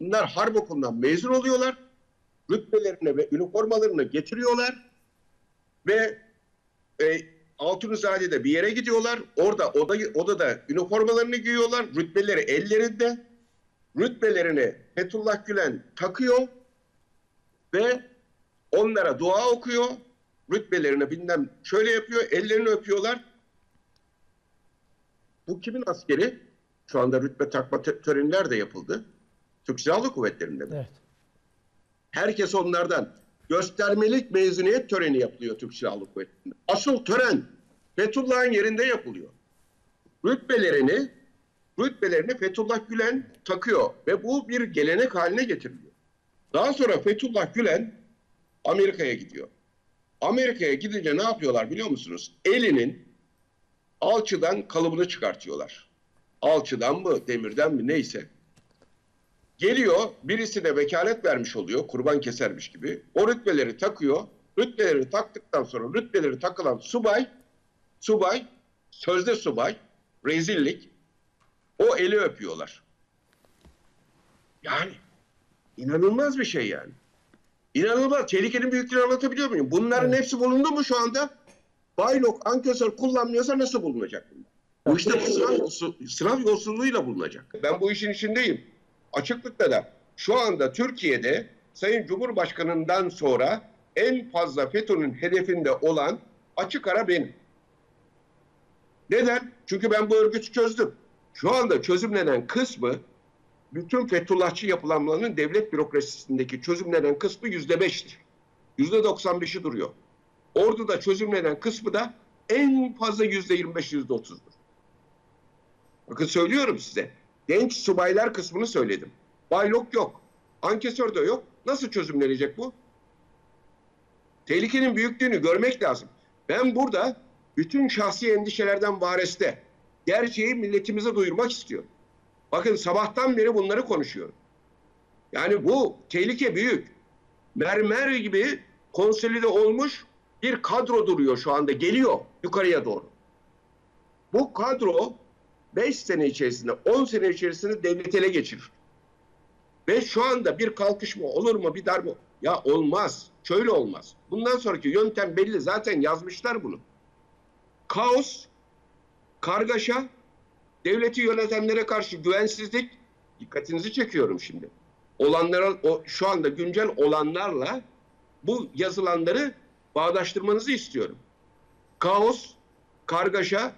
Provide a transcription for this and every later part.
Bunlar harp okulundan mezun oluyorlar. Rütbelerini ve üniformalarını getiriyorlar. Ve e, Altunizade'de bir yere gidiyorlar. Orada oda, odada üniformalarını giyiyorlar. Rütbeleri ellerinde. Rütbelerini Fethullah Gülen takıyor ve onlara dua okuyor. Rütbelerini bilmem şöyle yapıyor. Ellerini öpüyorlar. Bu kimin askeri? Şu anda rütbe takma tö- törenler de yapıldı. Türk Silahlı Kuvvetleri'nde mi? Evet. Herkes onlardan. Göstermelik mezuniyet töreni yapılıyor Türk Silahlı Kuvvetleri'nde. Asıl tören Fethullah'ın yerinde yapılıyor. Rütbelerini rütbelerini Fethullah Gülen takıyor ve bu bir gelenek haline getiriliyor. Daha sonra Fethullah Gülen Amerika'ya gidiyor. Amerika'ya gidince ne yapıyorlar biliyor musunuz? Elinin alçıdan kalıbını çıkartıyorlar. Alçıdan mı, demirden mi neyse. Geliyor, birisi de vekalet vermiş oluyor, kurban kesermiş gibi. O rütbeleri takıyor. Rütbeleri taktıktan sonra rütbeleri takılan subay, subay, sözde subay, rezillik, o eli öpüyorlar. Yani inanılmaz bir şey yani. İnanılmaz. Tehlikenin büyüklüğünü anlatabiliyor muyum? Bunların hepsi bulundu mu şu anda? Baylok, ankesör kullanmıyorsa nasıl bulunacak? Bu işte bu sınav, sınav yolsuzluğuyla bulunacak. Ben bu işin içindeyim. Açıklıkla da şu anda Türkiye'de Sayın Cumhurbaşkanı'ndan sonra en fazla FETÖ'nün hedefinde olan açık ara benim. Neden? Çünkü ben bu örgütü çözdüm. Şu anda çözümlenen kısmı bütün Fethullahçı yapılanmanın devlet bürokrasisindeki çözümlenen kısmı yüzde beştir. Yüzde doksan beşi duruyor. Ordu'da çözümlenen kısmı da en fazla yüzde yirmi beş, yüzde otuzdur. Bakın söylüyorum size. Genç subaylar kısmını söyledim. Baylok yok. Ankesör de yok. Nasıl çözümlenecek bu? Tehlikenin büyüklüğünü görmek lazım. Ben burada bütün şahsi endişelerden vareste gerçeği milletimize duyurmak istiyorum. Bakın sabahtan beri bunları konuşuyorum. Yani bu tehlike büyük. Mermer gibi konsolide olmuş bir kadro duruyor şu anda. Geliyor yukarıya doğru. Bu kadro 5 sene içerisinde, 10 sene içerisinde devlet ele geçirir. Ve şu anda bir kalkışma olur mu, bir darbe? Ya olmaz. Şöyle olmaz. Bundan sonraki yöntem belli. Zaten yazmışlar bunu. Kaos, kargaşa, devleti yönetenlere karşı güvensizlik, dikkatinizi çekiyorum şimdi. Olanlara, o, şu anda güncel olanlarla bu yazılanları bağdaştırmanızı istiyorum. Kaos, kargaşa,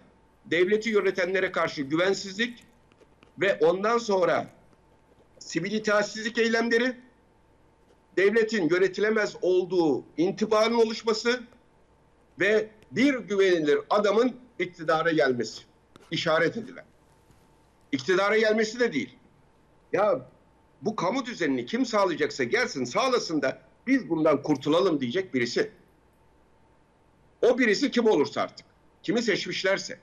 devleti yönetenlere karşı güvensizlik ve ondan sonra sivil itaatsizlik eylemleri, devletin yönetilemez olduğu intibanın oluşması ve bir güvenilir adamın iktidara gelmesi işaret edilen. İktidara gelmesi de değil. Ya bu kamu düzenini kim sağlayacaksa gelsin sağlasın da biz bundan kurtulalım diyecek birisi. O birisi kim olursa artık. Kimi seçmişlerse.